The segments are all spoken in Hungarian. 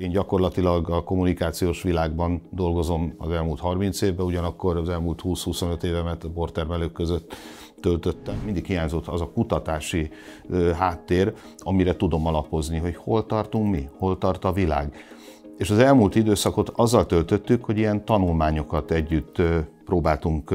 Én gyakorlatilag a kommunikációs világban dolgozom az elmúlt 30 évben, ugyanakkor az elmúlt 20-25 évemet a bortermelők között töltöttem. Mindig hiányzott az a kutatási háttér, amire tudom alapozni, hogy hol tartunk mi, hol tart a világ. És az elmúlt időszakot azzal töltöttük, hogy ilyen tanulmányokat együtt próbáltunk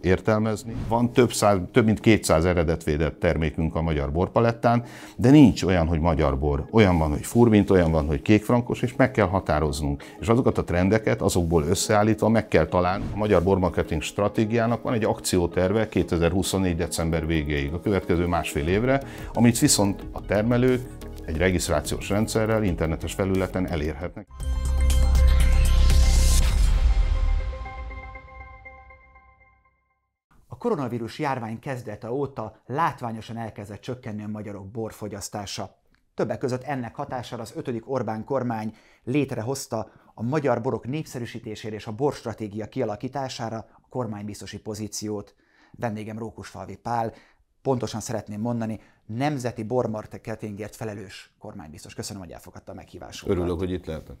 értelmezni. Van több, száz, több mint 200 eredetvédett termékünk a magyar borpalettán, de nincs olyan, hogy magyar bor. Olyan van, hogy furmint, olyan van, hogy kékfrankos, és meg kell határoznunk. És azokat a trendeket, azokból összeállítva meg kell találni. A magyar bormarketing stratégiának van egy akcióterve 2024. december végéig, a következő másfél évre, amit viszont a termelők egy regisztrációs rendszerrel, internetes felületen elérhetnek. koronavírus járvány kezdete óta látványosan elkezdett csökkenni a magyarok borfogyasztása. Többek között ennek hatására az 5. Orbán kormány létrehozta a magyar borok népszerűsítésére és a borstratégia kialakítására a kormánybiztosi pozíciót. Vendégem Rókusfalvi Pál, pontosan szeretném mondani, nemzeti bormarketingért felelős kormánybiztos. Köszönöm, hogy elfogadta a meghívásunkat. Örülök, hogy itt lehetek.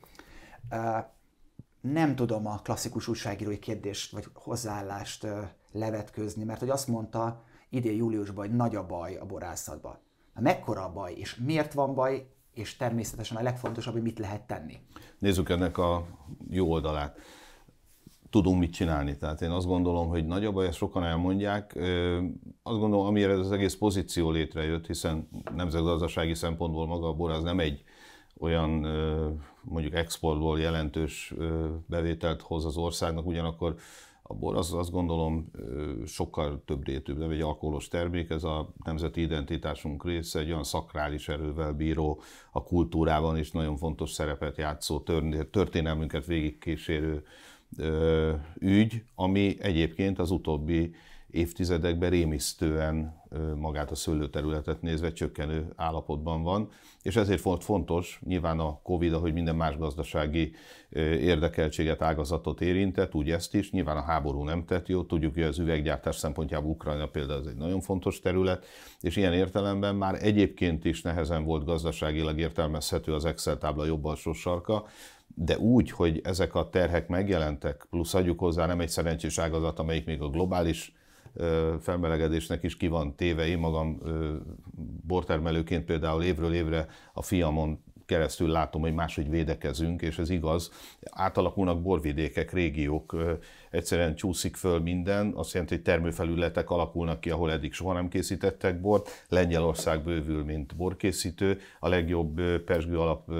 Nem tudom a klasszikus újságírói kérdést vagy hozzáállást levetközni, mert hogy azt mondta idén júliusban, hogy nagy a baj a borászatban. Na mekkora a baj, és miért van baj, és természetesen a legfontosabb, hogy mit lehet tenni. Nézzük ennek a jó oldalát. Tudunk mit csinálni. Tehát én azt gondolom, hogy nagy a baj, ezt sokan elmondják. Azt gondolom, amire ez az egész pozíció létrejött, hiszen nemzetgazdasági szempontból maga a bor az nem egy olyan mondjuk exportból jelentős bevételt hoz az országnak, ugyanakkor a bor az azt gondolom sokkal több rétűbb, nem egy alkoholos termék, ez a nemzeti identitásunk része, egy olyan szakrális erővel bíró, a kultúrában is nagyon fontos szerepet játszó, történelmünket végigkísérő ügy, ami egyébként az utóbbi évtizedekben rémisztően magát a szőlőterületet nézve csökkenő állapotban van, és ezért volt fontos, nyilván a Covid, ahogy minden más gazdasági érdekeltséget, ágazatot érintett, úgy ezt is, nyilván a háború nem tett jó, tudjuk, hogy az üveggyártás szempontjából Ukrajna például ez egy nagyon fontos terület, és ilyen értelemben már egyébként is nehezen volt gazdaságilag értelmezhető az Excel tábla jobb alsó sarka, de úgy, hogy ezek a terhek megjelentek, plusz adjuk hozzá nem egy szerencsés ágazat, amelyik még a globális felmelegedésnek is ki van téve. Én magam bortermelőként például évről évre a fiamon keresztül látom, hogy máshogy védekezünk, és ez igaz. Átalakulnak borvidékek, régiók, egyszerűen csúszik föl minden, azt jelenti, hogy termőfelületek alakulnak ki, ahol eddig soha nem készítettek bort. Lengyelország bővül, mint borkészítő. A legjobb persgő alap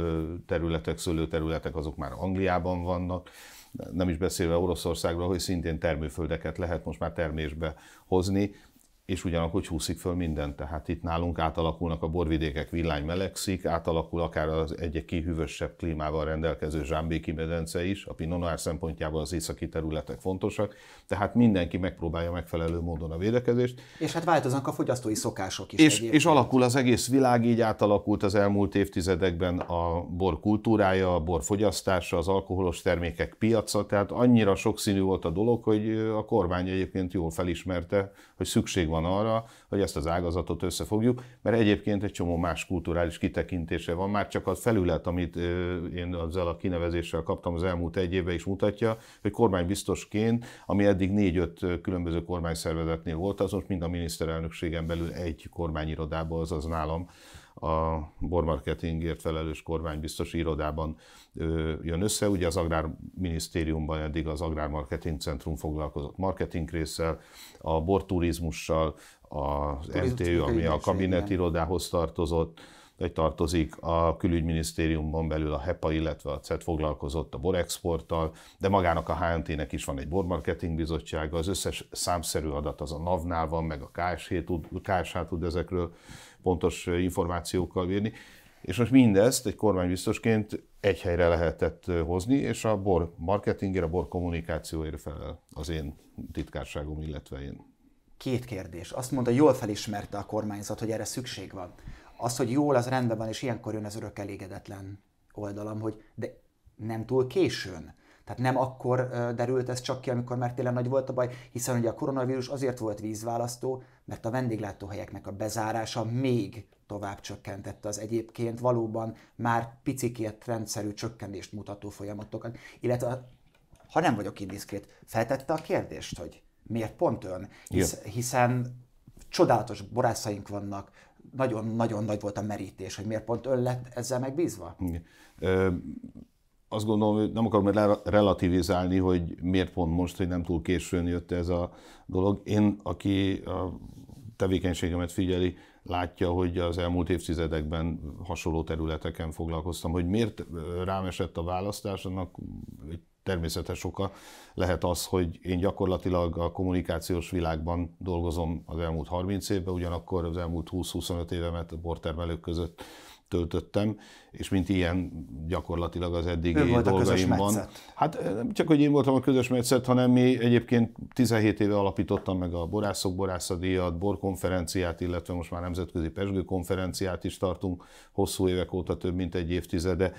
területek, szőlőterületek azok már Angliában vannak nem is beszélve Oroszországról, hogy szintén termőföldeket lehet most már termésbe hozni, és ugyanakkor csúszik föl minden. Tehát itt nálunk átalakulnak a borvidékek, villány melegszik, átalakul akár az egy kihűvösebb klímával rendelkező zsámbéki medence is, a Pinot Noir szempontjából az északi területek fontosak, tehát mindenki megpróbálja megfelelő módon a védekezést. És hát változnak a fogyasztói szokások is. És, és alakul az egész világ, így átalakult az elmúlt évtizedekben a bor kultúrája, a bor fogyasztása, az alkoholos termékek piaca, tehát annyira sokszínű volt a dolog, hogy a kormány egyébként jól felismerte, hogy szükség van arra, hogy ezt az ágazatot összefogjuk, mert egyébként egy csomó más kulturális kitekintése van, már csak a felület, amit én ezzel a kinevezéssel kaptam az elmúlt egy évben is mutatja, hogy kormánybiztosként, ami eddig négy-öt különböző kormányszervezetnél volt, az most mind a miniszterelnökségen belül egy kormányirodában, azaz nálam a bormarketingért felelős kormánybiztos irodában jön össze. Ugye az Agrárminisztériumban eddig az Agrármarketing Centrum foglalkozott marketing résszel, a borturizmussal, az MTÜ, ami a kabinetirodához tartozott, egy tartozik, a külügyminisztériumban belül a HEPA, illetve a CET foglalkozott a borexporttal, de magának a HNT-nek is van egy bormarketing bizottsága, az összes számszerű adat az a NAV-nál van, meg a KSH tud, KSH tud ezekről pontos információkkal bírni. És most mindezt egy kormánybiztosként egy helyre lehetett hozni, és a bor marketingére, a bor kommunikációért felel az én titkárságom, illetve én. Két kérdés. Azt mondta, jól felismerte a kormányzat, hogy erre szükség van. Az, hogy jól, az rendben van, és ilyenkor jön az örök elégedetlen oldalam, hogy de nem túl későn. Tehát nem akkor derült ez csak ki, amikor már tényleg nagy volt a baj, hiszen ugye a koronavírus azért volt vízválasztó, mert a vendéglátóhelyeknek a bezárása még tovább csökkentette az egyébként valóban már picikért rendszerű csökkenést mutató folyamatokat, illetve ha nem vagyok indiszkrét, feltette a kérdést, hogy miért pont ön? Hisz, hiszen csodálatos borászaink vannak, nagyon-nagyon nagy volt a merítés, hogy miért pont ön lett ezzel megbízva? Igen. Ö, azt gondolom, hogy nem akarom relativizálni, hogy miért pont most, hogy nem túl későn jött ez a dolog. Én, aki a tevékenységemet figyeli, látja, hogy az elmúlt évtizedekben hasonló területeken foglalkoztam. Hogy miért rám esett a választás, annak egy természetes oka lehet az, hogy én gyakorlatilag a kommunikációs világban dolgozom az elmúlt 30 évben, ugyanakkor az elmúlt 20-25 évemet a bortermelők között töltöttem, és mint ilyen gyakorlatilag az eddigi Ő volt dolgaimban. A hát nem csak, hogy én voltam a közös metszet, hanem mi egyébként 17 éve alapítottam meg a Borászok Borászadíjat, borkonferenciát, illetve most már nemzetközi pesgőkonferenciát is tartunk hosszú évek óta, több mint egy évtizede,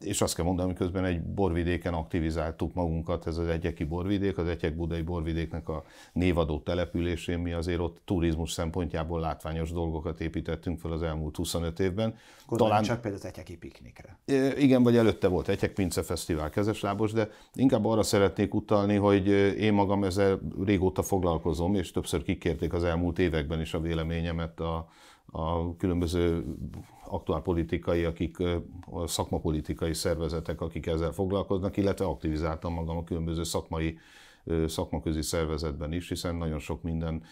és azt kell mondanom, hogy közben egy borvidéken aktivizáltuk magunkat, ez az Egyeki borvidék, az Egyek budai borvidéknek a névadó településén, mi azért ott turizmus szempontjából látványos dolgokat építettünk fel az elmúlt 25 évben. Gondolom Talán... csak például az Egyeki piknikre. Igen, vagy előtte volt Egyek Pince Fesztivál kezeslábos, de inkább arra szeretnék utalni, hogy én magam ezzel régóta foglalkozom, és többször kikérték az elmúlt években is a véleményemet a, a különböző aktuálpolitikai, akik a szakmapolitikai szervezetek, akik ezzel foglalkoznak, illetve aktivizáltam magam a különböző szakmai szakmaközi szervezetben is, hiszen nagyon sok minden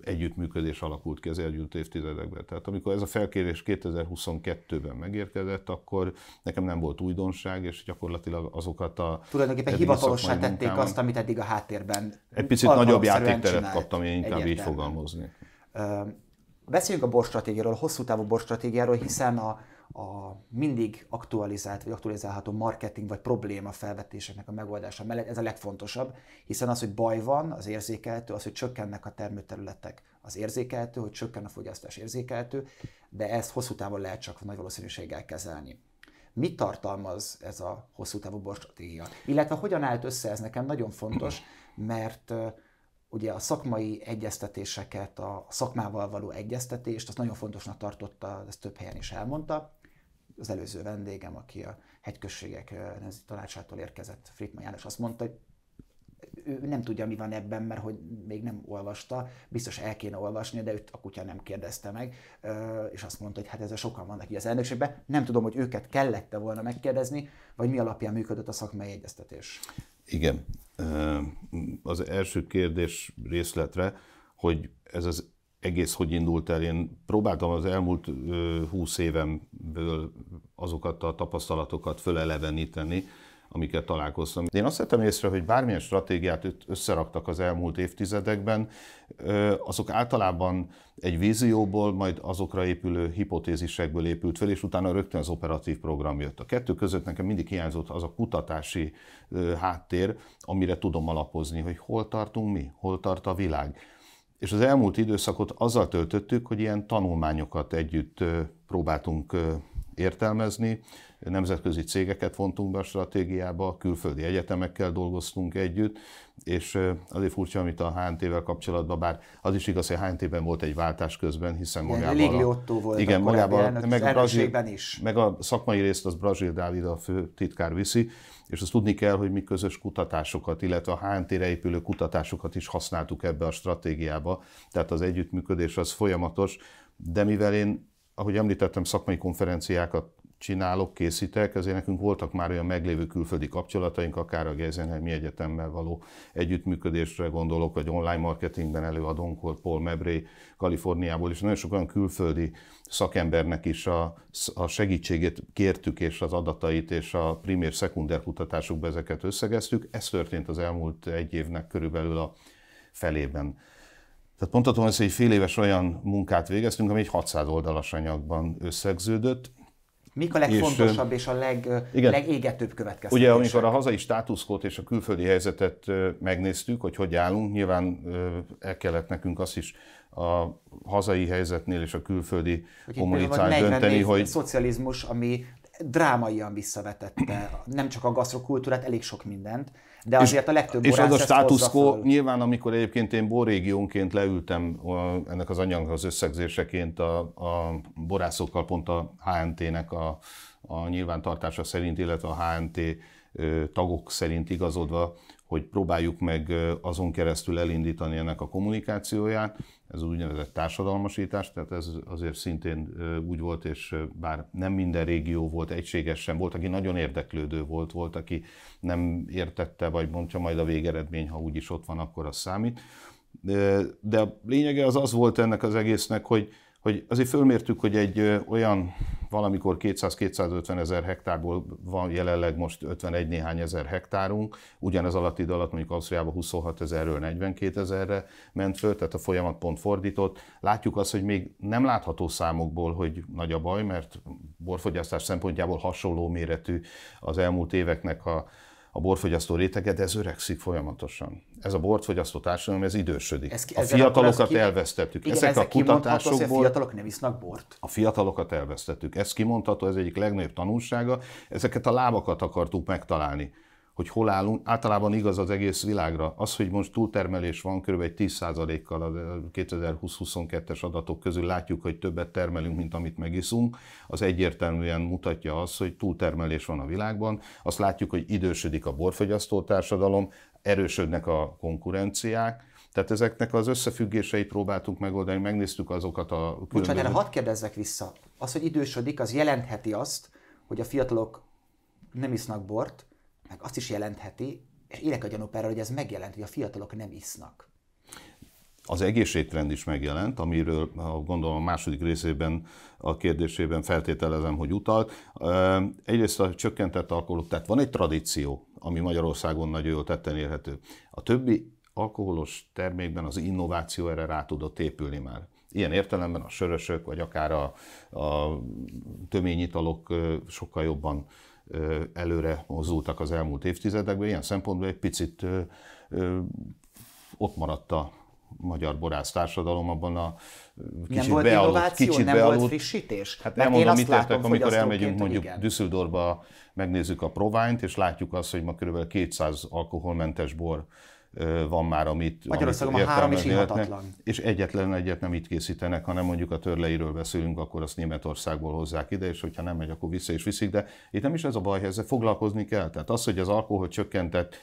együttműködés alakult ki az elgyűlt évtizedekben. Tehát amikor ez a felkérés 2022-ben megérkezett, akkor nekem nem volt újdonság, és gyakorlatilag azokat a... Tulajdonképpen hivatalossá tették azt, amit eddig a háttérben Egy picit nagyobb játékteret kaptam, én inkább így fogalmazni. Beszéljünk a borstratégiáról, a hosszú távú borstratégiáról, hiszen a, a mindig aktualizált vagy aktualizálható marketing vagy probléma felvetéseknek a megoldása mellett ez a legfontosabb, hiszen az, hogy baj van, az érzékelhető, az, hogy csökkennek a termőterületek, az érzékelhető, hogy csökken a fogyasztás érzékelhető, de ezt hosszú távon lehet csak nagy valószínűséggel kezelni. Mit tartalmaz ez a hosszú távú borstratégia? Illetve hogyan állt össze, ez nekem nagyon fontos, mert ugye a szakmai egyeztetéseket, a szakmával való egyeztetést, azt nagyon fontosnak tartotta, ezt több helyen is elmondta. Az előző vendégem, aki a hegyközségek nemzeti tanácsától érkezett, Frickman János, azt mondta, hogy ő nem tudja, mi van ebben, mert hogy még nem olvasta, biztos el kéne olvasni, de őt a kutya nem kérdezte meg, és azt mondta, hogy hát ezzel sokan vannak így az elnökségben. Nem tudom, hogy őket kellette volna megkérdezni, vagy mi alapján működött a szakmai egyeztetés. Igen. Az első kérdés részletre, hogy ez az egész hogy indult el. Én próbáltam az elmúlt húsz évemből azokat a tapasztalatokat föleleveníteni, amiket találkoztam. Én azt vettem észre, hogy bármilyen stratégiát összeraktak az elmúlt évtizedekben, azok általában egy vízióból, majd azokra épülő hipotézisekből épült fel, és utána rögtön az operatív program jött. A kettő között nekem mindig hiányzott az a kutatási háttér, amire tudom alapozni, hogy hol tartunk mi, hol tart a világ. És az elmúlt időszakot azzal töltöttük, hogy ilyen tanulmányokat együtt próbáltunk értelmezni, nemzetközi cégeket vontunk be a stratégiába, külföldi egyetemekkel dolgoztunk együtt, és azért furcsa, amit a HNT-vel kapcsolatban, bár az is igaz, hogy a HNT-ben volt egy váltás közben, hiszen magában... Légli Otto volt igen, magában, meg, a Brazil, is. meg a szakmai részt az Brazil Dávid a fő titkár viszi, és azt tudni kell, hogy mi közös kutatásokat, illetve a HNT-re épülő kutatásokat is használtuk ebbe a stratégiába, tehát az együttműködés az folyamatos, de mivel én ahogy említettem, szakmai konferenciákat csinálok, készítek, ezért nekünk voltak már olyan meglévő külföldi kapcsolataink, akár a Geisenheim Egyetemmel való együttműködésre gondolok, vagy online marketingben előadónk Paul Mebré Kaliforniából, és nagyon sok olyan külföldi szakembernek is a, a segítségét kértük, és az adatait, és a primér, szekunder kutatásokba ezeket összegeztük. Ez történt az elmúlt egy évnek körülbelül a felében. Tehát mondhatom, hogy egy fél éves olyan munkát végeztünk, ami egy 600 oldalas anyagban összegződött. Mik a legfontosabb és, és a leg, igen, legégetőbb következtetések? Ugye, amikor a hazai státuszkót és a külföldi helyzetet megnéztük, hogy hogy állunk, nyilván el kellett nekünk azt is a hazai helyzetnél és a külföldi kommunicál dönteni, hogy... szocializmus, ami drámaian visszavetette nem csak a gasztrokultúrát, elég sok mindent, de azért a legtöbb És az a status quo, nyilván amikor egyébként én borrégiónként leültem ennek az anyagnak az összegzéseként a, a borászokkal, pont a HNT-nek a, a nyilvántartása szerint, illetve a HNT tagok szerint igazodva, hogy próbáljuk meg azon keresztül elindítani ennek a kommunikációját. Ez úgynevezett társadalmasítás, tehát ez azért szintén úgy volt, és bár nem minden régió volt egységes sem, volt, aki nagyon érdeklődő volt, volt, aki nem értette, vagy mondja majd a végeredmény, ha úgyis ott van, akkor az számít. De, a lényege az az volt ennek az egésznek, hogy, hogy azért fölmértük, hogy egy olyan valamikor 200-250 ezer hektárból van jelenleg most 51 néhány ezer hektárunk, ugyanez alatt idő alatt mondjuk Ausztriában 26 ezerről 42 ezerre ment föl, tehát a folyamat pont fordított. Látjuk azt, hogy még nem látható számokból, hogy nagy a baj, mert borfogyasztás szempontjából hasonló méretű az elmúlt éveknek a, a borfogyasztó rétege, de ez öregszik folyamatosan. Ez a borfogyasztó társadalom, ez idősödik. Ez ki- a fiatalokat ki- elvesztettük. Igen, Ezek a kimondható, hogy a kutatásokból fiatalok nem isznak bort. a fiatalokat elvesztettük. Ez kimondható, ez egyik legnagyobb tanulsága. Ezeket a lábakat akartuk megtalálni, hogy hol állunk. Általában igaz az egész világra. Az, hogy most túltermelés van, kb. egy 10%-kal a 2020-22-es adatok közül látjuk, hogy többet termelünk, mint amit megiszunk, az egyértelműen mutatja azt, hogy túltermelés van a világban. Azt látjuk, hogy idősödik a borfogyasztó társadalom, erősödnek a konkurenciák, tehát ezeknek az összefüggéseit próbáltunk megoldani, megnéztük azokat a Bocsánat, erre hadd kérdezzek vissza. Az, hogy idősödik, az jelentheti azt, hogy a fiatalok nem isznak bort, meg azt is jelentheti, és élek a gyanúp erre, hogy ez megjelent, hogy a fiatalok nem isznak. Az egészségtrend is megjelent, amiről gondolom a második részében a kérdésében feltételezem, hogy utalt. Egyrészt a csökkentett alkoholok, tehát van egy tradíció, ami Magyarországon nagyon jól tetten érhető. A többi alkoholos termékben az innováció erre rá tudott épülni már. Ilyen értelemben a sörösök, vagy akár a, a töményitalok sokkal jobban előre mozdultak az elmúlt évtizedekben. Ilyen szempontból egy picit ott maradt a magyar borász társadalom abban a kicsit nem volt bealudt, innováció, kicsit nem bealudt, volt frissítés? Hát Mert elmondom, én mit értek, amikor elmegyünk mondjuk igen. Düsseldorfba, megnézzük a Provine-t, és látjuk azt, hogy ma kb. 200 alkoholmentes bor van már, amit Magyarországon amit ma három is ihatatlan. És egyetlen egyet nem itt készítenek, hanem mondjuk a törleiről beszélünk, akkor azt Németországból hozzák ide, és hogyha nem megy, akkor vissza is viszik. De itt nem is ez a baj, ezzel foglalkozni kell. Tehát az, hogy az alkohol csökkentett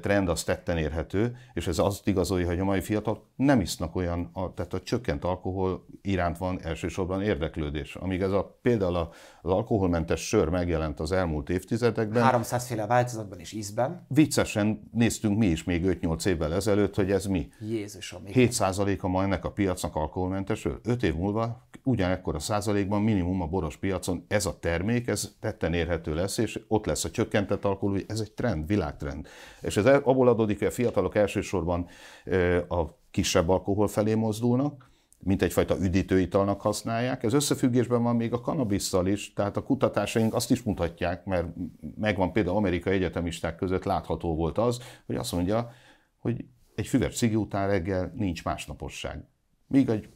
trend az tetten érhető, és ez azt igazolja, hogy a mai fiatalok nem isznak olyan, a- tehát a csökkent alkohol iránt van elsősorban érdeklődés. Amíg ez a, például a- az alkoholmentes sör megjelent az elmúlt évtizedekben, 300 féle változatban és ízben. viccesen néztünk mi is még 5-8 évvel ezelőtt, hogy ez mi. Jézusom, igen. 7%-a ma ennek a piacnak alkoholmentes sör. 5 év múlva ugyanekkor a százalékban minimum a boros piacon ez a termék, ez tetten érhető lesz, és ott lesz a csökkentett alkohol, ez egy trend, világtrend. És ez abból adódik, hogy a fiatalok elsősorban a kisebb alkohol felé mozdulnak, mint egyfajta üdítőitalnak használják. Ez összefüggésben van még a kanabisszal is, tehát a kutatásaink azt is mutatják, mert megvan például amerikai egyetemisták között látható volt az, hogy azt mondja, hogy egy füves cigi után reggel nincs másnaposság. Míg egy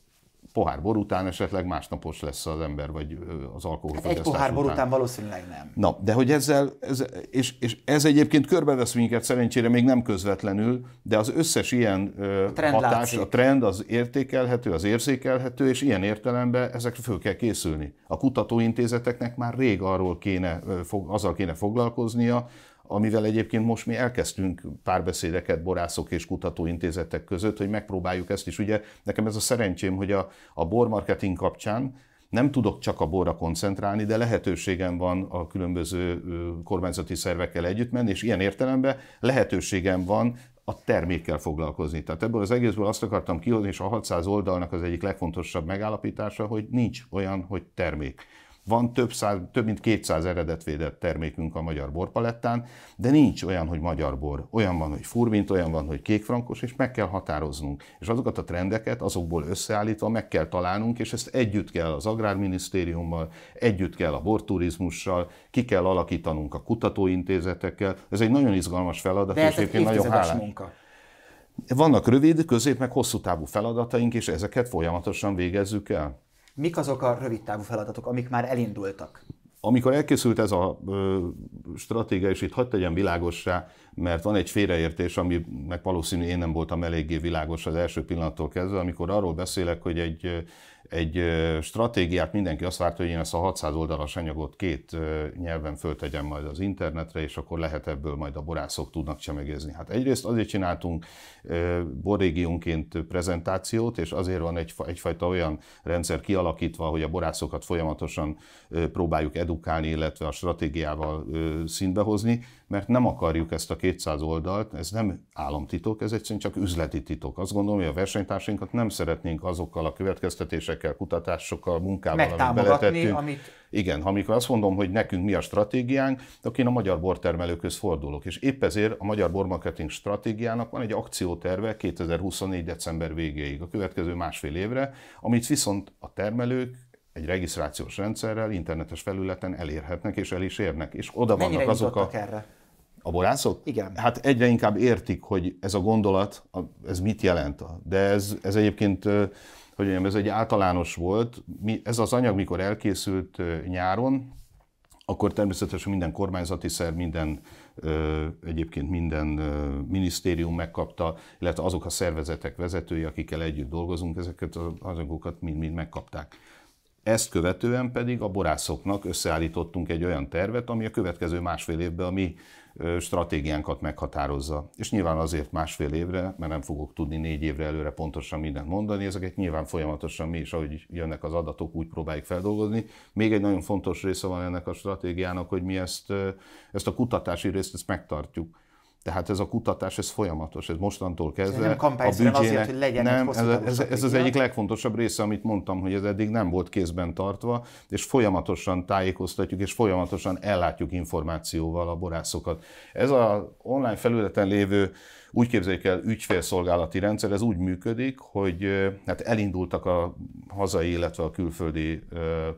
pohár bor után esetleg másnapos lesz az ember, vagy az alkohol. Hát egy pohár bor után valószínűleg nem. Na, de hogy ezzel, ez, és, és ez egyébként körbevesz minket szerencsére még nem közvetlenül, de az összes ilyen ö, trend hatás, látszik. a trend az értékelhető, az érzékelhető, és ilyen értelemben ezekre föl kell készülni. A kutatóintézeteknek már rég arról kéne, azzal kéne foglalkoznia, amivel egyébként most mi elkezdtünk párbeszédeket borászok és kutatóintézetek között, hogy megpróbáljuk ezt is. Ugye nekem ez a szerencsém, hogy a, a bormarketing kapcsán nem tudok csak a borra koncentrálni, de lehetőségem van a különböző kormányzati szervekkel együtt menni, és ilyen értelemben lehetőségem van a termékkel foglalkozni. Tehát ebből az egészből azt akartam kihozni, és a 600 oldalnak az egyik legfontosabb megállapítása, hogy nincs olyan, hogy termék. Van több, száz, több mint 200 eredetvédett termékünk a magyar borpalettán, de nincs olyan, hogy magyar bor. Olyan van, hogy furmint, olyan van, hogy kékfrankos, és meg kell határoznunk. És azokat a trendeket azokból összeállítva meg kell találnunk, és ezt együtt kell az Agrárminisztériummal, együtt kell a borturizmussal, ki kell alakítanunk a kutatóintézetekkel. Ez egy nagyon izgalmas feladat, De és egy egyébként nagyon hálás. munka. Vannak rövid, közép, meg hosszú távú feladataink, és ezeket folyamatosan végezzük el. Mik azok a rövid távú feladatok, amik már elindultak? amikor elkészült ez a ö, stratégia, és itt hagyd tegyem világossá, mert van egy félreértés, aminek valószínű én nem voltam eléggé világos az első pillanattól kezdve, amikor arról beszélek, hogy egy egy stratégiát mindenki azt várta, hogy én ezt a 600 oldalas anyagot két nyelven föltegyem majd az internetre, és akkor lehet ebből majd a borászok tudnak csemegezni. Hát egyrészt azért csináltunk borrégiónként prezentációt, és azért van egy, egyfajta olyan rendszer kialakítva, hogy a borászokat folyamatosan próbáljuk edukálni, illetve a stratégiával színbe hozni, mert nem akarjuk ezt a 200 oldalt, ez nem államtitok, ez egyszerűen csak üzleti titok. Azt gondolom, hogy a versenytársainkat nem szeretnénk azokkal a következtetésekkel, kutatásokkal, munkával, amit beletettünk. Amit... Igen, ha amikor azt mondom, hogy nekünk mi a stratégiánk, akkor én a magyar bortermelőkhöz fordulok. És épp ezért a magyar bormarketing stratégiának van egy akcióterve 2024. december végéig, a következő másfél évre, amit viszont a termelők egy regisztrációs rendszerrel, internetes felületen elérhetnek és el is érnek. És oda Mennyire vannak azok a... erre? A borászok? Igen. Hát egyre inkább értik, hogy ez a gondolat, ez mit jelent. De ez, ez egyébként, hogy mondjam, ez egy általános volt. Ez az anyag, mikor elkészült nyáron, akkor természetesen minden kormányzati szerv, minden egyébként minden minisztérium megkapta, illetve azok a szervezetek vezetői, akikkel együtt dolgozunk, ezeket az anyagokat mind-mind megkapták. Ezt követően pedig a borászoknak összeállítottunk egy olyan tervet, ami a következő másfél évben a mi stratégiánkat meghatározza. És nyilván azért másfél évre, mert nem fogok tudni négy évre előre pontosan mindent mondani, ezeket nyilván folyamatosan mi is, ahogy jönnek az adatok, úgy próbáljuk feldolgozni. Még egy nagyon fontos része van ennek a stratégiának, hogy mi ezt, ezt a kutatási részt ezt megtartjuk. Tehát ez a kutatás, ez folyamatos, ez mostantól kezdve. Nem a büdzsének, azért, hogy legyen nem, ez, ez, ez az egyik legfontosabb része, amit mondtam, hogy ez eddig nem volt kézben tartva, és folyamatosan tájékoztatjuk, és folyamatosan ellátjuk információval a borászokat. Ez az online felületen lévő úgy képzeljük el, ügyfélszolgálati rendszer, ez úgy működik, hogy hát elindultak a hazai, illetve a külföldi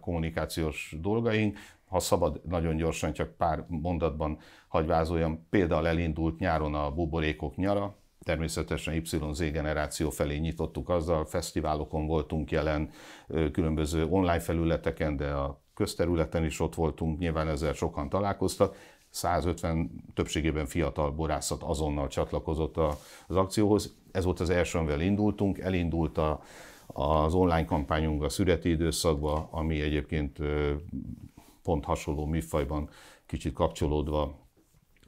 kommunikációs dolgaink, ha szabad, nagyon gyorsan, csak pár mondatban hagyvázoljam, például elindult nyáron a buborékok nyara, természetesen YZ generáció felé nyitottuk azzal, fesztiválokon voltunk jelen, különböző online felületeken, de a közterületen is ott voltunk, nyilván ezzel sokan találkoztak. 150 többségében fiatal borászat azonnal csatlakozott az akcióhoz. Ez volt az első, amivel indultunk. Elindult a, az online kampányunk a szüreti időszakban, ami egyébként pont hasonló műfajban kicsit kapcsolódva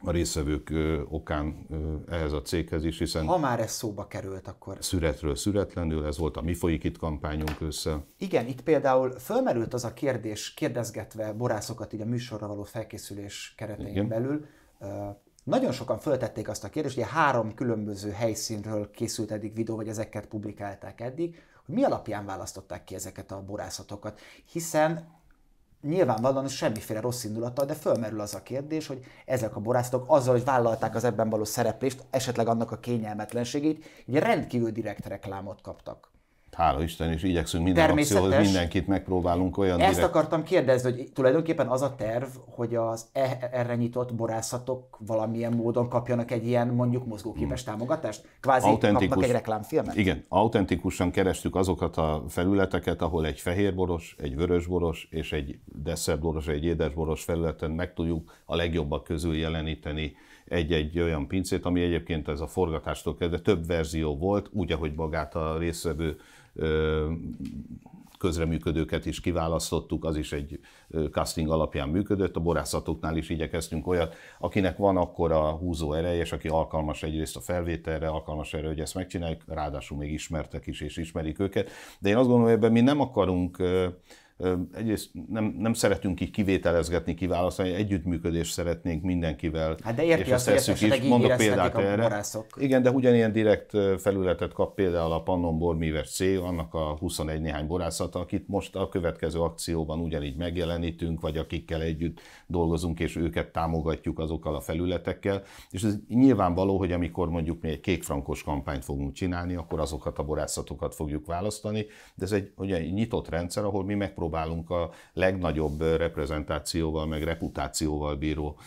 a részvevők okán ehhez a céghez is, hiszen... Ha már ez szóba került, akkor... Szüretről szüretlenül, ez volt a Mi folyik itt kampányunk össze. Igen, itt például fölmerült az a kérdés, kérdezgetve borászokat így a műsorra való felkészülés keretein Igen. belül, nagyon sokan föltették azt a kérdést, hogy három különböző helyszínről készült eddig videó, vagy ezeket publikálták eddig, hogy mi alapján választották ki ezeket a borászatokat, hiszen nyilvánvalóan semmiféle rossz indulattal, de fölmerül az a kérdés, hogy ezek a borászatok azzal, hogy vállalták az ebben való szereplést, esetleg annak a kényelmetlenségét, egy rendkívül direkt reklámot kaptak hála Isten, és igyekszünk minden akcióhoz mindenkit megpróbálunk olyan Ezt direkt... akartam kérdezni, hogy tulajdonképpen az a terv, hogy az e- erre nyitott borászatok valamilyen módon kapjanak egy ilyen mondjuk mozgóképes hmm. támogatást? Kvázi Autentikus, kapnak egy reklámfilmet? Igen, autentikusan kerestük azokat a felületeket, ahol egy fehérboros, egy vörösboros és egy desszertboros, egy édesboros felületen meg tudjuk a legjobbak közül jeleníteni egy-egy olyan pincét, ami egyébként ez a forgatástól kezdve több verzió volt, úgy, ahogy magát a részvevő közreműködőket is kiválasztottuk, az is egy casting alapján működött. A borászatoknál is igyekeztünk olyat, akinek van akkor a húzó ereje, és aki alkalmas egyrészt a felvételre, alkalmas erre, hogy ezt megcsináljuk, ráadásul még ismertek is, és ismerik őket. De én azt gondolom, hogy ebben mi nem akarunk egyrészt nem, nem szeretünk így kivételezgetni, kiválasztani, együttműködést szeretnénk mindenkivel. Hát de érti és azt, ezt hogy is. Mondok példát erre. Borászok. Igen, de ugyanilyen direkt felületet kap például a Pannon Bormíves C, annak a 21 néhány borászata, akit most a következő akcióban ugyanígy megjelenítünk, vagy akikkel együtt dolgozunk, és őket támogatjuk azokkal a felületekkel. És ez nyilvánvaló, hogy amikor mondjuk mi egy kékfrankos kampányt fogunk csinálni, akkor azokat a borászatokat fogjuk választani, de ez egy, ugye, egy nyitott rendszer, ahol mi megpróbálunk megpróbálunk a legnagyobb reprezentációval, meg reputációval bíró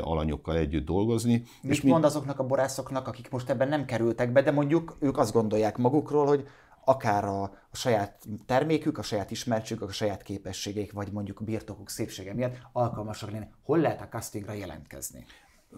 alanyokkal együtt dolgozni. Mit és mond mi... azoknak a borászoknak, akik most ebben nem kerültek be, de mondjuk ők azt gondolják magukról, hogy akár a, a saját termékük, a saját ismertségük, a saját képességeik, vagy mondjuk a birtokuk szépsége miatt alkalmasak lenni. Hol lehet a castingra jelentkezni?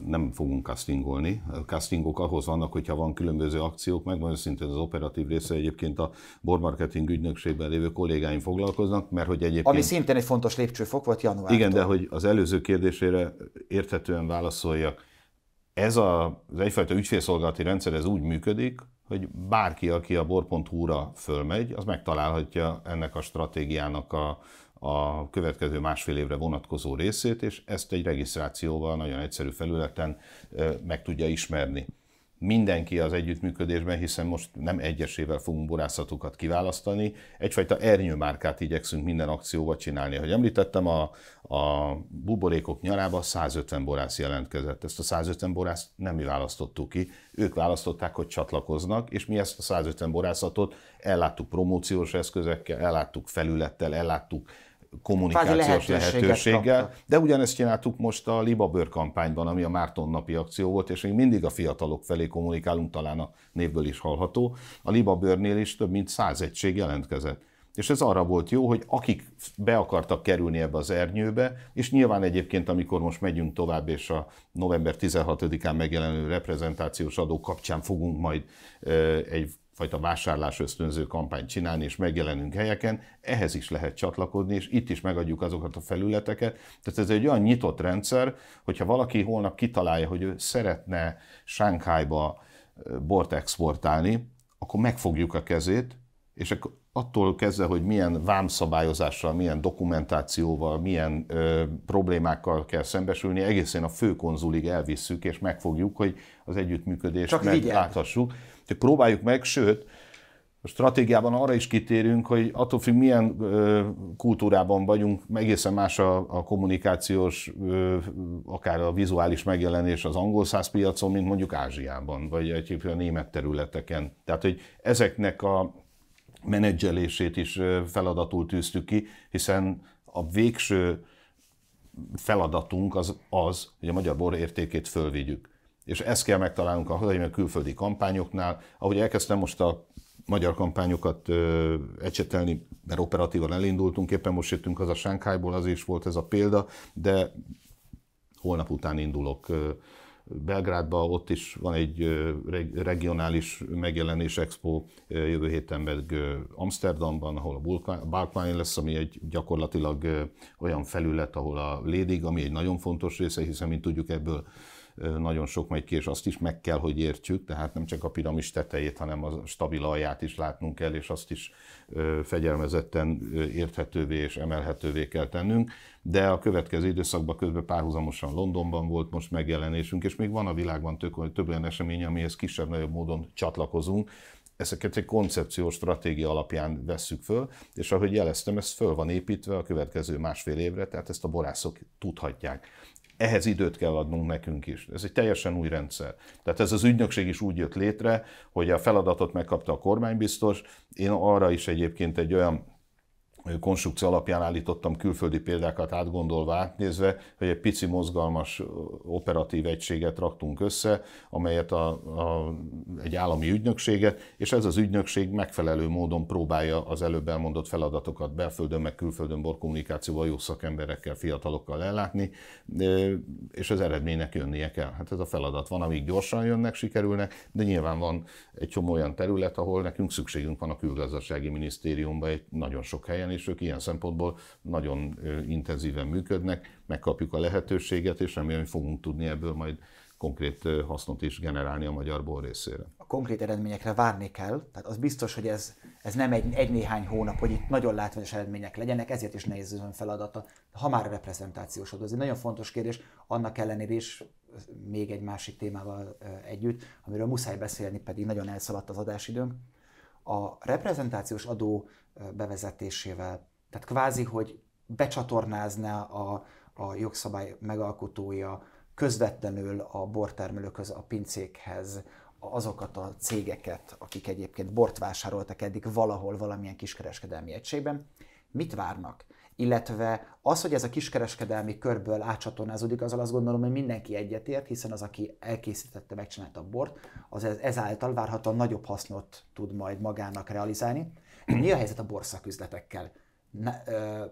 Nem fogunk castingolni. A castingok ahhoz vannak, hogyha van különböző akciók, meg szintén az operatív része egyébként a bormarketing ügynökségben lévő kollégáim foglalkoznak, mert hogy egyébként... Ami szintén egy fontos lépcsőfok volt januártól. Igen, de hogy az előző kérdésére érthetően válaszoljak, ez a, az egyfajta ügyfélszolgálati rendszer ez úgy működik, hogy bárki, aki a bor.hu-ra fölmegy, az megtalálhatja ennek a stratégiának a, a következő másfél évre vonatkozó részét, és ezt egy regisztrációval nagyon egyszerű felületen meg tudja ismerni. Mindenki az együttműködésben, hiszen most nem egyesével fogunk borászatokat kiválasztani, egyfajta ernyőmárkát igyekszünk minden akcióval csinálni. Hogy említettem, a, a buborékok nyarába 150 borász jelentkezett. Ezt a 150 borászt nem mi választottuk ki, ők választották, hogy csatlakoznak, és mi ezt a 150 borászatot elláttuk promóciós eszközekkel, elláttuk felülettel, elláttuk kommunikációs lehetőséggel. Kapta. De ugyanezt csináltuk most a Libabőr kampányban, ami a Márton napi akció volt, és még mindig a fiatalok felé kommunikálunk, talán a névből is hallható. A Libabőrnél is több mint száz egység jelentkezett. És ez arra volt jó, hogy akik be akartak kerülni ebbe az ernyőbe, és nyilván egyébként, amikor most megyünk tovább, és a november 16-án megjelenő reprezentációs adó kapcsán fogunk majd egy fajta vásárlás ösztönző kampányt csinálni, és megjelenünk helyeken, ehhez is lehet csatlakozni, és itt is megadjuk azokat a felületeket. Tehát ez egy olyan nyitott rendszer, hogyha valaki holnap kitalálja, hogy ő szeretne Sánkhájba bort exportálni, akkor megfogjuk a kezét, és attól kezdve, hogy milyen vámszabályozással, milyen dokumentációval, milyen ö, problémákkal kell szembesülni, egészen a főkonzulig elvisszük, és megfogjuk, hogy az együttműködést megláthassuk. Tehát próbáljuk meg, sőt, a stratégiában arra is kitérünk, hogy attól függ, milyen ö, kultúrában vagyunk, egészen más a, a kommunikációs, ö, akár a vizuális megjelenés az angol száz piacon, mint mondjuk Ázsiában, vagy egyébként a német területeken. Tehát, hogy ezeknek a menedzselését is feladatul tűztük ki, hiszen a végső feladatunk az az, hogy a magyar bor értékét fölvigyük. És ezt kell megtalálnunk a hazai, külföldi kampányoknál. Ahogy elkezdtem most a magyar kampányokat ö, ecsetelni, mert operatívan elindultunk, éppen most jöttünk az a Sánkhájból, az is volt ez a példa, de holnap után indulok ö, Belgrádban, ott is van egy regionális megjelenés expo, jövő héten meg Amsterdamban, ahol a Balkán lesz, ami egy gyakorlatilag olyan felület, ahol a lédig, ami egy nagyon fontos része, hiszen mint tudjuk ebből nagyon sok megy ki, és azt is meg kell, hogy értsük, tehát nem csak a piramis tetejét, hanem a stabil alját is látnunk kell, és azt is fegyelmezetten érthetővé és emelhetővé kell tennünk. De a következő időszakban közben párhuzamosan Londonban volt most megjelenésünk, és még van a világban tök, több olyan esemény, amihez kisebb-nagyobb módon csatlakozunk, ezeket egy koncepciós stratégia alapján vesszük föl, és ahogy jeleztem, ez föl van építve a következő másfél évre, tehát ezt a borászok tudhatják ehhez időt kell adnunk nekünk is. Ez egy teljesen új rendszer. Tehát ez az ügynökség is úgy jött létre, hogy a feladatot megkapta a kormánybiztos. Én arra is egyébként egy olyan konstrukció alapján állítottam külföldi példákat átgondolva, átnézve, hogy egy pici mozgalmas operatív egységet raktunk össze, amelyet a, a, egy állami ügynökséget, és ez az ügynökség megfelelő módon próbálja az előbb elmondott feladatokat belföldön, meg külföldön borkommunikációval, jó szakemberekkel, fiatalokkal ellátni, és az eredménynek jönnie kell. Hát ez a feladat van, amíg gyorsan jönnek, sikerülnek, de nyilván van egy csomó olyan terület, ahol nekünk szükségünk van a külgazdasági minisztériumban egy nagyon sok helyen, és ők ilyen szempontból nagyon intenzíven működnek, megkapjuk a lehetőséget, és remélem, hogy fogunk tudni ebből majd konkrét hasznot is generálni a magyar bor részére. A konkrét eredményekre várni kell, tehát az biztos, hogy ez, ez nem egy, egy néhány hónap, hogy itt nagyon látványos eredmények legyenek, ezért is nehéz az ön feladata. Ha már a reprezentációs adó, ez egy nagyon fontos kérdés, annak ellenére is még egy másik témával együtt, amiről muszáj beszélni, pedig nagyon elszaladt az adásidőnk. A reprezentációs adó bevezetésével. Tehát kvázi, hogy becsatornázná a, a jogszabály megalkotója közvetlenül a bortermelőköz, a pincékhez azokat a cégeket, akik egyébként bort vásároltak eddig valahol, valamilyen kiskereskedelmi egységben. Mit várnak? illetve az, hogy ez a kiskereskedelmi körből átcsatornázódik, azzal azt gondolom, hogy mindenki egyetért, hiszen az, aki elkészítette, megcsinálta a bort, az ezáltal várhatóan nagyobb hasznot tud majd magának realizálni. Mi a helyzet a borszaküzletekkel? Ne, ö,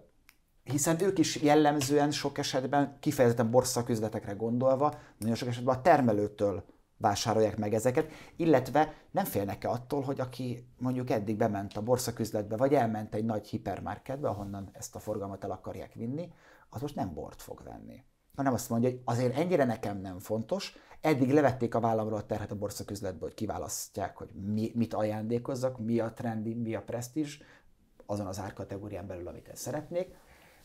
hiszen ők is jellemzően sok esetben, kifejezetten borszaküzletekre gondolva, nagyon sok esetben a termelőtől vásárolják meg ezeket, illetve nem félnek-e attól, hogy aki mondjuk eddig bement a borszaküzletbe, vagy elment egy nagy hipermarketbe, ahonnan ezt a forgalmat el akarják vinni, az most nem bort fog venni. Hanem azt mondja, hogy azért ennyire nekem nem fontos, eddig levették a vállamról a terhet a borszaküzletbe, hogy kiválasztják, hogy mi, mit ajándékozzak, mi a trendi, mi a presztízs, azon az árkategórián belül, amit én szeretnék,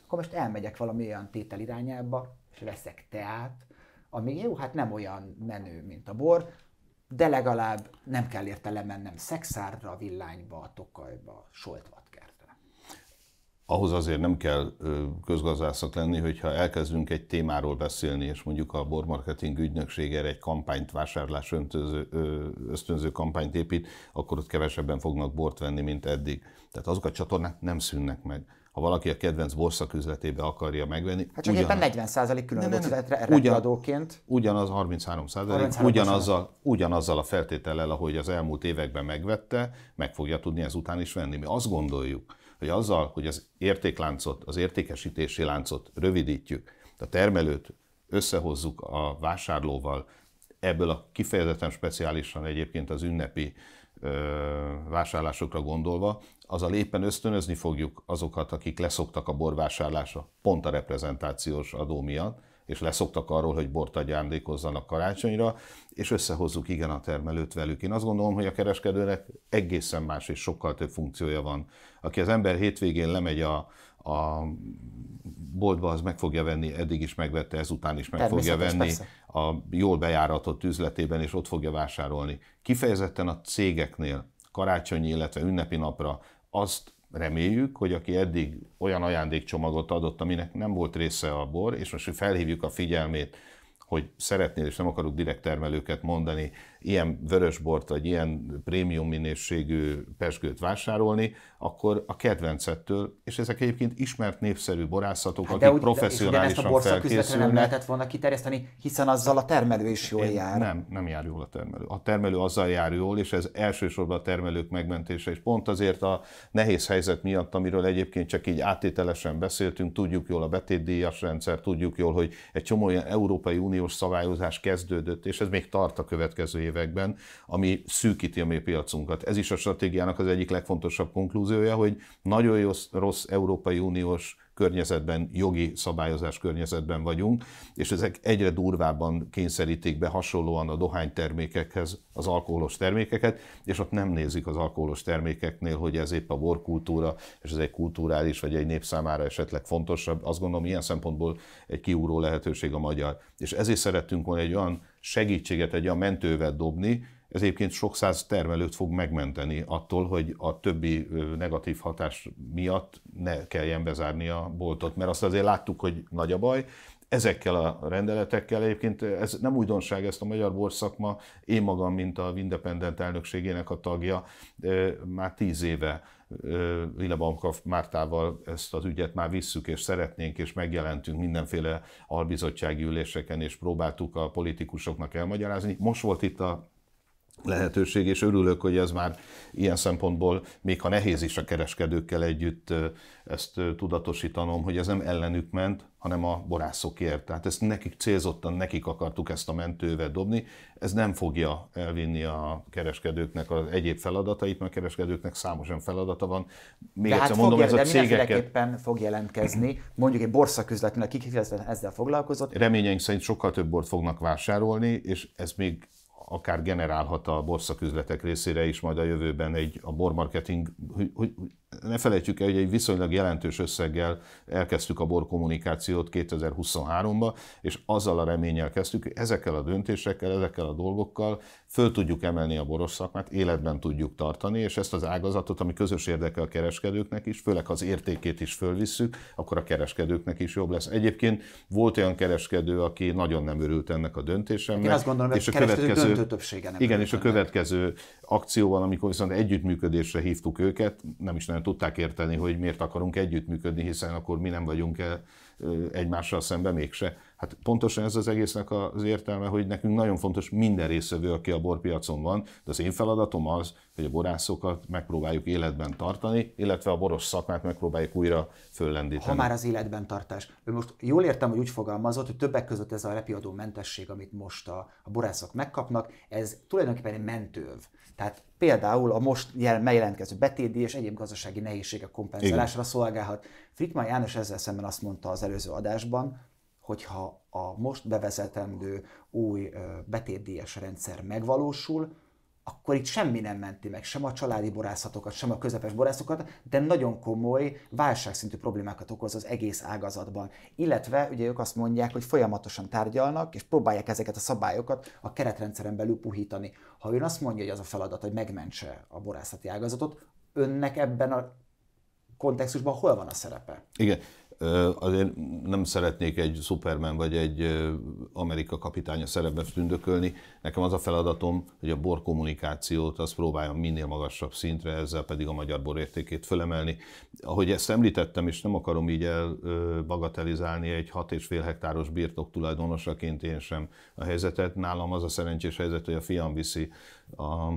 akkor most elmegyek valami olyan tétel irányába, és veszek teát, ami jó, hát nem olyan menő, mint a bor, de legalább nem kell érte lemennem szexárra, villányba, tokajba, soltvatkertre. Ahhoz azért nem kell közgazdászak lenni, hogyha elkezdünk egy témáról beszélni, és mondjuk a bormarketing ügynökség erre egy kampányt, vásárlás öntöző, ösztönző kampányt épít, akkor ott kevesebben fognak bort venni, mint eddig. Tehát azok a csatornák nem szűnnek meg ha valaki a kedvenc borszaküzletébe akarja megvenni. Hát csak ugyan... éppen 40% különböző ugyan, Ugyanaz 33 százalék, ugyanazzal, ugyanazzal a feltétellel, ahogy az elmúlt években megvette, meg fogja tudni ezután is venni. Mi azt gondoljuk, hogy azzal, hogy az értékláncot, az értékesítési láncot rövidítjük, a termelőt összehozzuk a vásárlóval, ebből a kifejezetten speciálisan egyébként az ünnepi vásárlásokra gondolva, az a lépen ösztönözni fogjuk azokat, akik leszoktak a borvásárlásra, pont a reprezentációs adó miatt, és leszoktak arról, hogy bort ajándékozzanak karácsonyra, és összehozzuk igen a termelőt velük. Én azt gondolom, hogy a kereskedőnek egészen más és sokkal több funkciója van. Aki az ember hétvégén lemegy a, a boltba, az meg fogja venni, eddig is megvette, ezután is meg fogja venni persze. a jól bejáratott üzletében, és ott fogja vásárolni. Kifejezetten a cégeknél karácsonyi, illetve ünnepi napra azt reméljük, hogy aki eddig olyan ajándékcsomagot adott, aminek nem volt része a bor, és most felhívjuk a figyelmét, hogy szeretnél, és nem akarok direkt termelőket mondani, ilyen vörösbort vagy ilyen prémium minőségű pesgőt vásárolni, akkor a kedvencettől, és ezek egyébként ismert népszerű borászatok, hát akik úgy, professzionálisan de, felkészülnek. nem lehetett volna kiterjeszteni, hiszen azzal a termelő is jól jár. Nem, nem jár jól a termelő. A termelő azzal jár jól, és ez elsősorban a termelők megmentése, és pont azért a nehéz helyzet miatt, amiről egyébként csak így áttételesen beszéltünk, tudjuk jól a betétdíjas rendszer, tudjuk jól, hogy egy csomó olyan Európai Uniós szabályozás kezdődött, és ez még tart a következő években, ami szűkíti a mi piacunkat. Ez is a stratégiának az egyik legfontosabb konklúziója, hogy nagyon rossz, rossz Európai Uniós környezetben, jogi szabályozás környezetben vagyunk, és ezek egyre durvábban kényszerítik be hasonlóan a dohánytermékekhez az alkoholos termékeket, és ott nem nézik az alkoholos termékeknél, hogy ez épp a borkultúra, és ez egy kulturális, vagy egy nép számára esetleg fontosabb. Azt gondolom, ilyen szempontból egy kiúró lehetőség a magyar. És ezért szerettünk volna egy olyan segítséget, egy olyan mentővet dobni, ez egyébként sok száz termelőt fog megmenteni attól, hogy a többi negatív hatás miatt ne kelljen bezárni a boltot, mert azt azért láttuk, hogy nagy a baj. Ezekkel a rendeletekkel egyébként ez nem újdonság, ezt a magyar borszakma, én magam, mint a Independent elnökségének a tagja, már tíz éve Baumkopf Mártával ezt az ügyet már visszük, és szeretnénk, és megjelentünk mindenféle albizottsági üléseken, és próbáltuk a politikusoknak elmagyarázni. Most volt itt a lehetőség, és örülök, hogy ez már ilyen szempontból, még ha nehéz is a kereskedőkkel együtt ezt tudatosítanom, hogy ez nem ellenük ment, hanem a borászokért. Tehát ezt nekik célzottan, nekik akartuk ezt a mentővet dobni. Ez nem fogja elvinni a kereskedőknek az egyéb feladatait, mert a kereskedőknek számos olyan feladata van. Még de egyszer hát mondom, ez a cégeket... fog jelentkezni, mondjuk egy borszaküzletnél, akik ezzel foglalkozott. Reményeink szerint sokkal több bort fognak vásárolni, és ez még akár generálhat a borszaküzletek részére is majd a jövőben egy a bormarketing, hogy, hogy ne felejtjük el, hogy egy viszonylag jelentős összeggel elkezdtük a borkommunikációt 2023-ba, és azzal a reménnyel kezdtük, hogy ezekkel a döntésekkel, ezekkel a dolgokkal föl tudjuk emelni a boros szakmát, életben tudjuk tartani, és ezt az ágazatot, ami közös érdeke a kereskedőknek is, főleg az értékét is fölvisszük, akkor a kereskedőknek is jobb lesz. Egyébként volt olyan kereskedő, aki nagyon nem örült ennek a döntésemnek. Én azt gondolom, és a, a következő, döntő többsége nem Igen, és a következő akcióval, amikor viszont együttműködésre hívtuk őket, nem is nagyon tudták érteni, hogy miért akarunk együttműködni, hiszen akkor mi nem vagyunk el egymással szemben mégse. Hát pontosan ez az egésznek az értelme, hogy nekünk nagyon fontos minden részvevő, aki a borpiacon van, de az én feladatom az, hogy a borászokat megpróbáljuk életben tartani, illetve a boros szakmát megpróbáljuk újra föllendíteni. Ha már az életben tartás. Most jól értem, hogy úgy fogalmazott, hogy többek között ez a repiadó mentesség, amit most a, a borászok megkapnak, ez tulajdonképpen egy mentőv. Tehát például a most jel, megjelentkező betédi és egyéb gazdasági nehézségek kompenzálásra Igen. szolgálhat. Friedman János ezzel szemben azt mondta az előző adásban, hogyha a most bevezetendő új betétdíjas rendszer megvalósul, akkor itt semmi nem menti meg, sem a családi borászatokat, sem a közepes borászokat, de nagyon komoly válságszintű problémákat okoz az egész ágazatban. Illetve ugye ők azt mondják, hogy folyamatosan tárgyalnak, és próbálják ezeket a szabályokat a keretrendszeren belül puhítani. Ha ön azt mondja, hogy az a feladat, hogy megmentse a borászati ágazatot, önnek ebben a kontextusban hol van a szerepe? Igen, azért nem szeretnék egy Superman vagy egy Amerika kapitánya szerepbe tündökölni. Nekem az a feladatom, hogy a bor kommunikációt azt próbáljam minél magasabb szintre, ezzel pedig a magyar bor értékét fölemelni. Ahogy ezt említettem, és nem akarom így elbagatelizálni egy 6,5 hektáros birtok tulajdonosaként én sem a helyzetet. Nálam az a szerencsés helyzet, hogy a fiam viszi a,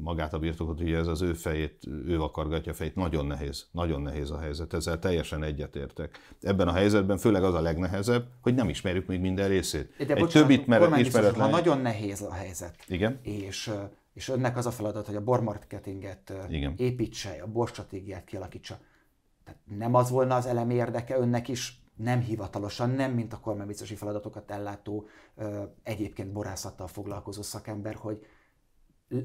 magát a birtokot, ugye ez az ő fejét, ő akargatja a fejét, nagyon nehéz, nagyon nehéz a helyzet, ezzel teljesen egyetértek. Ebben a helyzetben főleg az a legnehezebb, hogy nem ismerjük még minden részét. De Egy bocsánat, többit mer- ismeretlen... Ha nagyon nehéz a helyzet, Igen? és és önnek az a feladat, hogy a bormarketinget Igen. építse, a borstratégiát kialakítsa. Tehát nem az volna az elemi érdeke önnek is, nem hivatalosan, nem mint a kormánybiztosi feladatokat ellátó, egyébként borászattal foglalkozó szakember, hogy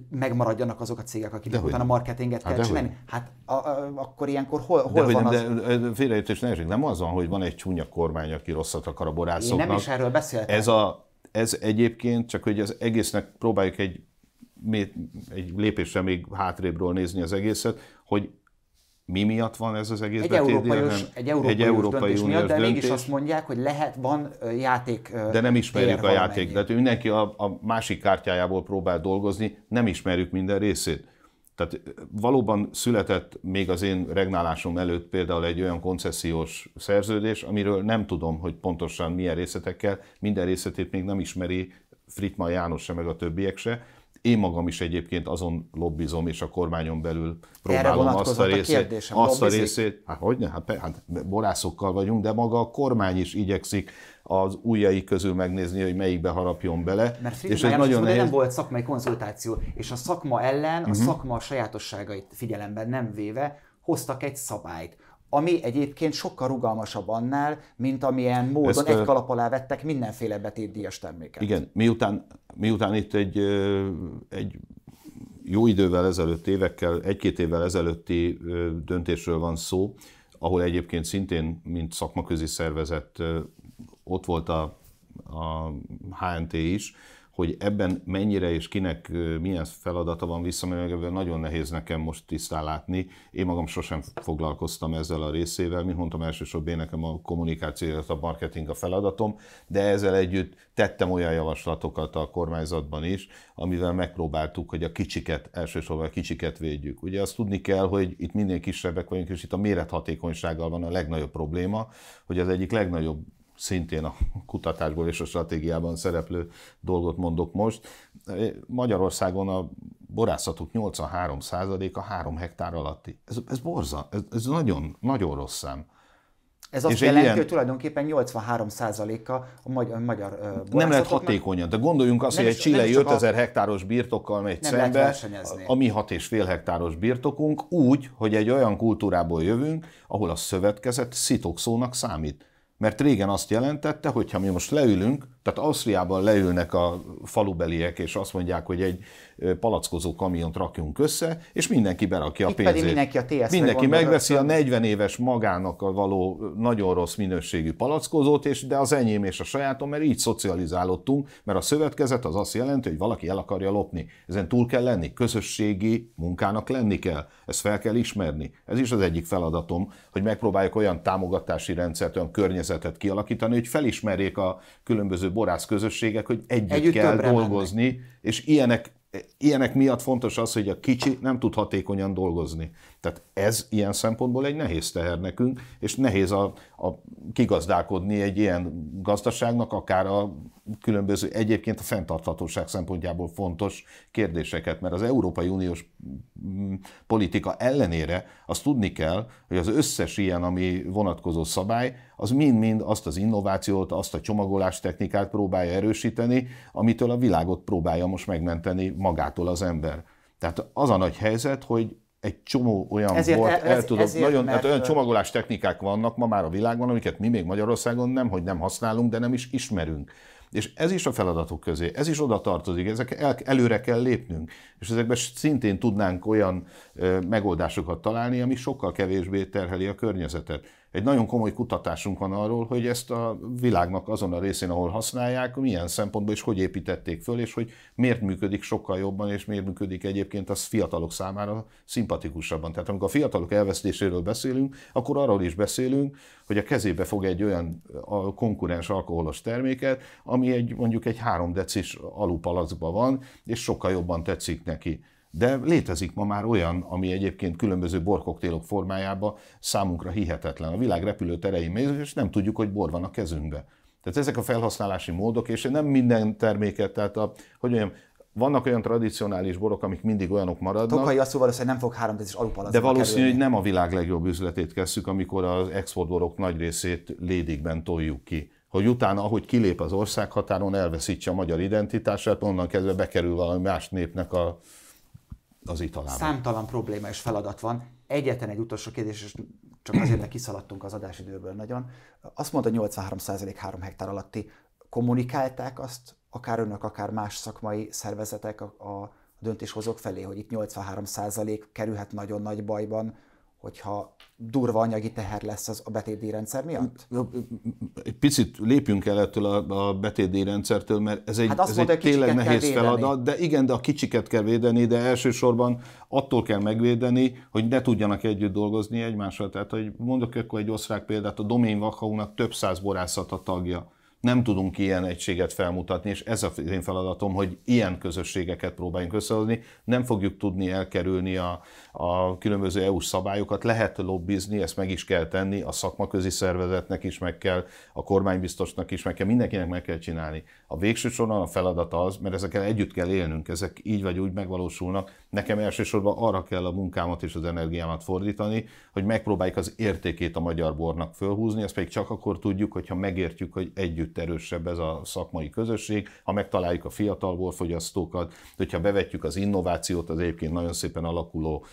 megmaradjanak azok a cégek, akik utána marketinget hát kell csinálni. Hát a, a, akkor ilyenkor hol, hol de van hogy, az... De, de félreértés ne Nem az van, hogy van egy csúnya kormány, aki rosszat akar a borászoknak. Én nem is erről beszéltem. Ez, a, ez egyébként, csak hogy az egésznek próbáljuk egy, egy lépésre még hátrébről nézni az egészet, hogy mi miatt van ez az egész egy európai, egy európai, egy európai döntés miatt, de döntés. mégis azt mondják, hogy lehet, van játék De nem ismerjük a játék, de mindenki a, a másik kártyájából próbál dolgozni, nem ismerjük minden részét. Tehát valóban született még az én regnálásom előtt például egy olyan koncesziós szerződés, amiről nem tudom, hogy pontosan milyen részletekkel, minden részletét még nem ismeri Fritman János se, meg a többiek se, én magam is egyébként azon lobbizom, és a kormányon belül próbálom azt a részét. A azt a részét, hát hogyne, hát, hát borászokkal vagyunk, de maga a kormány is igyekszik az ujjai közül megnézni, hogy melyikbe harapjon bele. Mert és ez nagyon nehéz... nem volt szakmai konzultáció, és a szakma ellen, a uh-huh. szakma sajátosságait figyelemben nem véve hoztak egy szabályt ami egyébként sokkal rugalmasabb annál, mint amilyen módon Ezt, egy kalap alá vettek mindenféle betétdíjas terméket. Igen, miután, miután itt egy, egy jó idővel ezelőtt, évekkel, egy-két évvel ezelőtti döntésről van szó, ahol egyébként szintén, mint szakmaközi szervezet, ott volt a, a HNT is, hogy ebben mennyire és kinek milyen feladata van visszamenőleg, nagyon nehéz nekem most tisztán látni. Én magam sosem foglalkoztam ezzel a részével, mint mondtam, elsősorban én nekem a kommunikáció, a marketing a feladatom, de ezzel együtt tettem olyan javaslatokat a kormányzatban is, amivel megpróbáltuk, hogy a kicsiket, elsősorban a kicsiket védjük. Ugye azt tudni kell, hogy itt minél kisebbek vagyunk, és itt a mérethatékonysággal van a legnagyobb probléma, hogy az egyik legnagyobb szintén a kutatásból és a stratégiában szereplő dolgot mondok most. Magyarországon a borászatok 83%-a 3 hektár alatti. Ez, ez borza, ez, ez nagyon, nagyon rossz szám. Ez azt és jelenti, ilyen... hogy tulajdonképpen 83%-a a magyar, magyar Nem lehet hatékonyan, de gondoljunk azt, hogy egy csilei 5000 a... hektáros birtokkal megy nem szembe, a mi 6,5 hektáros birtokunk úgy, hogy egy olyan kultúrából jövünk, ahol a szövetkezet szitokszónak számít. Mert régen azt jelentette, hogy ha mi most leülünk, tehát Ausztriában leülnek a falubeliek, és azt mondják, hogy egy palackozó kamiont rakjunk össze, és mindenki berakja Itt a pénzét. mindenki a TSZ Mindenki megveszi a 40 éves magának a való nagyon rossz minőségű palackozót, és de az enyém és a sajátom, mert így szocializálódtunk, mert a szövetkezet az azt jelenti, hogy valaki el akarja lopni. Ezen túl kell lenni, közösségi munkának lenni kell. Ezt fel kell ismerni. Ez is az egyik feladatom, hogy megpróbáljuk olyan támogatási rendszert, olyan környezetet kialakítani, hogy felismerjék a különböző borász közösségek, hogy együtt, együtt kell dolgozni, mennek. és ilyenek ilyenek miatt fontos az, hogy a kicsi nem tud hatékonyan dolgozni. Tehát ez ilyen szempontból egy nehéz teher nekünk, és nehéz a, a kigazdálkodni egy ilyen gazdaságnak, akár a különböző egyébként a fenntarthatóság szempontjából fontos kérdéseket, mert az Európai Uniós mm, politika ellenére azt tudni kell, hogy az összes ilyen, ami vonatkozó szabály, az mind-mind azt az innovációt, azt a csomagolás technikát próbálja erősíteni, amitől a világot próbálja most megmenteni magától az ember. Tehát az a nagy helyzet, hogy egy csomó olyan ezért, volt, el, el tudok, ezért, nagyon, mert, hát olyan csomagolás technikák vannak ma már a világban, amiket mi még Magyarországon nem, hogy nem használunk, de nem is ismerünk. És ez is a feladatok közé, ez is oda tartozik, ezek el, előre kell lépnünk, és ezekben szintén tudnánk olyan ö, megoldásokat találni, ami sokkal kevésbé terheli a környezetet. Egy nagyon komoly kutatásunk van arról, hogy ezt a világnak azon a részén, ahol használják, milyen szempontból és hogy építették föl, és hogy miért működik sokkal jobban, és miért működik egyébként az fiatalok számára szimpatikusabban. Tehát amikor a fiatalok elvesztéséről beszélünk, akkor arról is beszélünk, hogy a kezébe fog egy olyan konkurens alkoholos terméket, ami egy mondjuk egy három decis alupalacban van, és sokkal jobban tetszik neki. De létezik ma már olyan, ami egyébként különböző borkoktélok formájában számunkra hihetetlen. A világ repülőterein mész, és nem tudjuk, hogy bor van a kezünkbe. Tehát ezek a felhasználási módok, és nem minden terméket, tehát a, hogy mondjam, vannak olyan tradicionális borok, amik mindig olyanok maradnak. Tokai azt valószínűleg nem fog három is alupalacba De valószínű, hogy nem a világ legjobb üzletét kezdjük, amikor az exportborok nagy részét lédikben toljuk ki hogy utána, ahogy kilép az országhatáron, elveszítse a magyar identitását, onnan kezdve bekerül valami más népnek a, az italában. Számtalan probléma és feladat van. Egyetlen egy utolsó kérdés, és csak azért, mert kiszaladtunk az adásidőből nagyon. Azt mondta, 83% 3 hektár alatti. Kommunikálták azt akár önök, akár más szakmai szervezetek a, a döntéshozók felé, hogy itt 83% kerülhet nagyon nagy bajban, hogyha durva anyagi teher lesz az a betétdíjrendszer miatt? Egy picit lépjünk el ettől a, a betétdíjrendszertől, mert ez egy, hát ez egy tényleg nehéz feladat, de igen, de a kicsiket kell védeni, de elsősorban attól kell megvédeni, hogy ne tudjanak együtt dolgozni egymással. Tehát, hogy mondok akkor egy osztrák példát, a Domain Vakaunak több száz borászat a tagja nem tudunk ilyen egységet felmutatni, és ez az én feladatom, hogy ilyen közösségeket próbáljunk összehozni. Nem fogjuk tudni elkerülni a, a különböző EU-s szabályokat, lehet lobbizni, ezt meg is kell tenni, a szakmaközi szervezetnek is meg kell, a kormánybiztosnak is meg kell, mindenkinek meg kell csinálni. A végső soron a feladata az, mert ezekkel együtt kell élnünk, ezek így vagy úgy megvalósulnak. Nekem elsősorban arra kell a munkámat és az energiámat fordítani, hogy megpróbáljuk az értékét a magyar bornak fölhúzni, ezt pedig csak akkor tudjuk, hogyha megértjük, hogy együtt erősebb ez a szakmai közösség, ha megtaláljuk a fiatal borfogyasztókat, hogyha bevetjük az innovációt, az egyébként nagyon szépen alakuló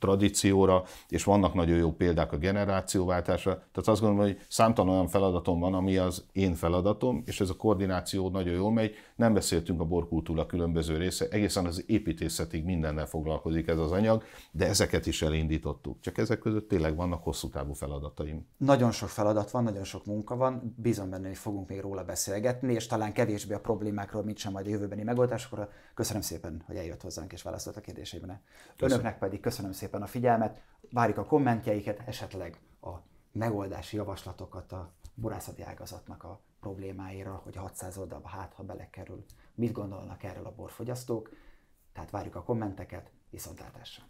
tradícióra, és vannak nagyon jó példák a generációváltásra. Tehát azt gondolom, hogy számtalan olyan feladatom van, ami az én feladatom, és ez a koordináció nagyon jól megy. Nem beszéltünk a borkultúra különböző része, egészen az építészetig mindennel foglalkozik ez az anyag, de ezeket is elindítottuk. Csak ezek között tényleg vannak hosszú távú feladataim. Nagyon sok feladat van, nagyon sok munka van, bízom benne, hogy fogunk még róla beszélgetni, és talán kevésbé a problémákról, mint sem majd a jövőbeni megoldásokra. Köszönöm szépen, hogy eljött hozzánk és válaszolt a kérdéseimre. Önöknek pedig köszönöm szépen a figyelmet, várjuk a kommentjeiket, esetleg a megoldási javaslatokat a borászati ágazatnak a problémáira, hogy 600 oldalba hát, ha belekerül. Mit gondolnak erről a borfogyasztók? Tehát várjuk a kommenteket, viszontlátásra!